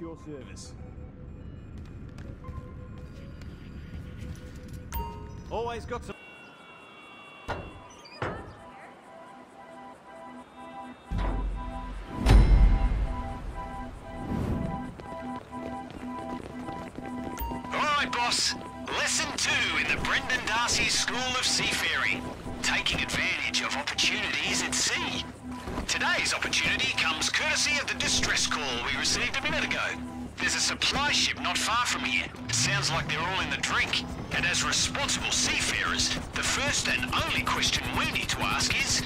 your service. Always got some... Alright, boss. Lesson two in the Brendan Darcy School of Seafaring. Taking advantage of opportunities at sea. Today's opportunity comes courtesy of the distress call we received a minute ago. There's a supply ship not far from here. Sounds like they're all in the drink. And as responsible seafarers, the first and only question we need to ask is,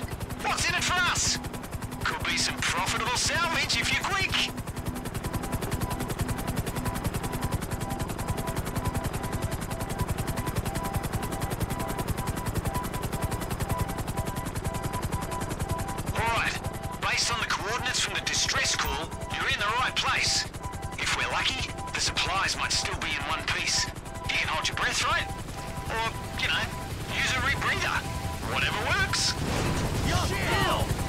what's in it for us? Could be some profitable salvage if you're quick. Based on the coordinates from the distress call, you're in the right place. If we're lucky, the supplies might still be in one piece. You can hold your breath, right? Or, you know, use a rebreather. Whatever works. My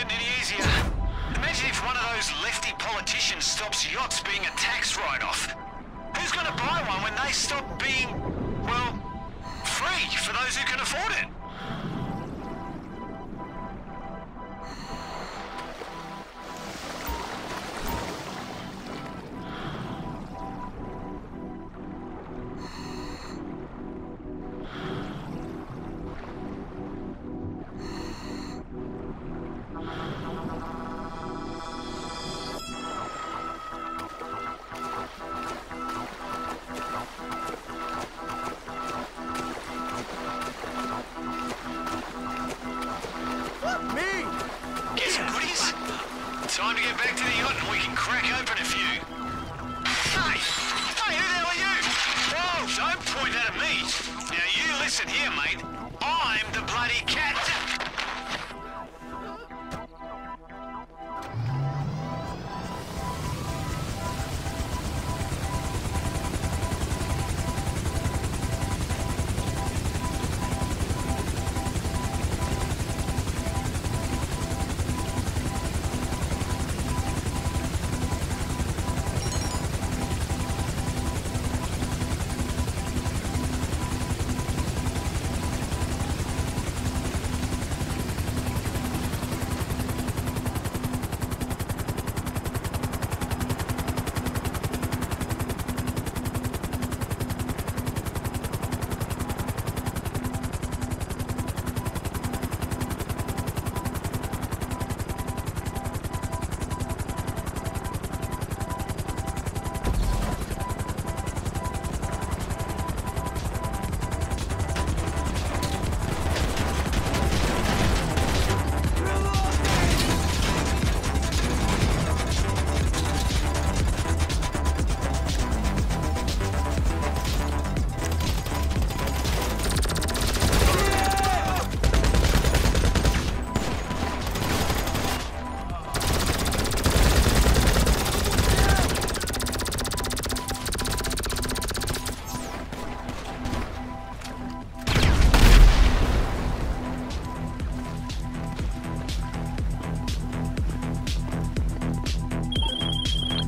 getting any easier. Imagine if one of those lefty politicians stops yachts being a tax write-off. Who's gonna buy one when they stop being, well, free for those who can afford it? Time to get back to the yacht and we can crack open a few. Hey! Hey, who the hell are you? Whoa, don't point that at me. Now you listen here, mate. I'm the bloody captain.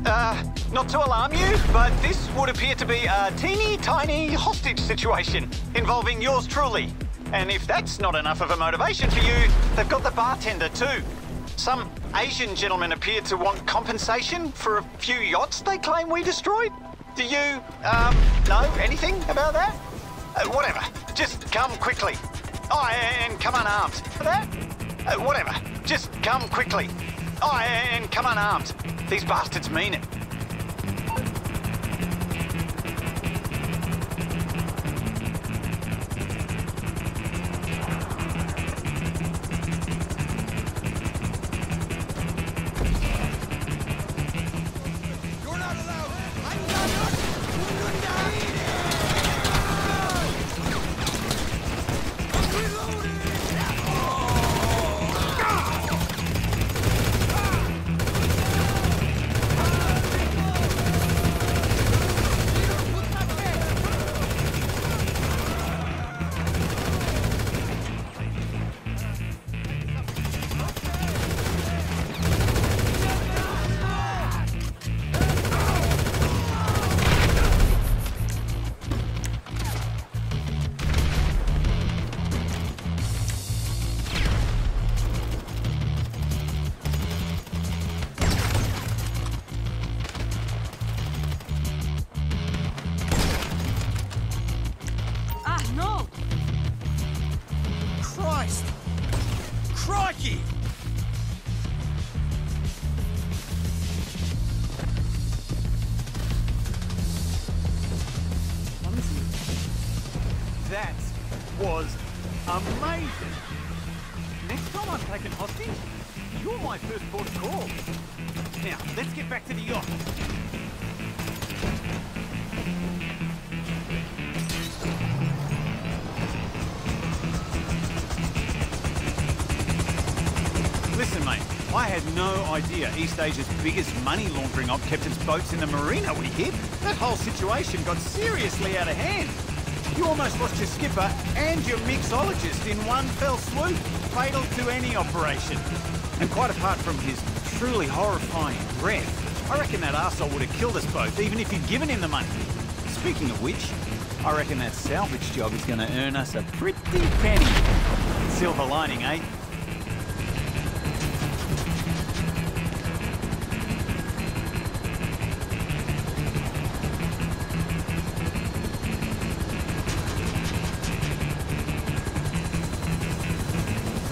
Uh, not to alarm you, but this would appear to be a teeny tiny hostage situation involving yours truly. And if that's not enough of a motivation for you, they've got the bartender too. Some Asian gentlemen appear to want compensation for a few yachts they claim we destroyed. Do you, um, know anything about that? Uh, whatever. Just come quickly. Oh, and come unarmed. For that? Uh, whatever. Just come quickly. Oh, and come unarmed. These bastards mean it. That was amazing. Next time I'm taken hostage, you're my first port of call. Now, let's get back to the yacht. Listen, mate, I had no idea East Asia's biggest money laundering op kept its boats in the marina we hit. That whole situation got seriously out of hand. You almost lost your skipper and your mixologist in one fell swoop, fatal to any operation. And quite apart from his truly horrifying breath, I reckon that arsehole would have killed us both, even if you'd given him the money. Speaking of which, I reckon that salvage job is going to earn us a pretty penny. Silver lining, eh?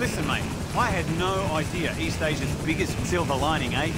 Listen, mate, I had no idea East Asia's biggest silver lining, eh?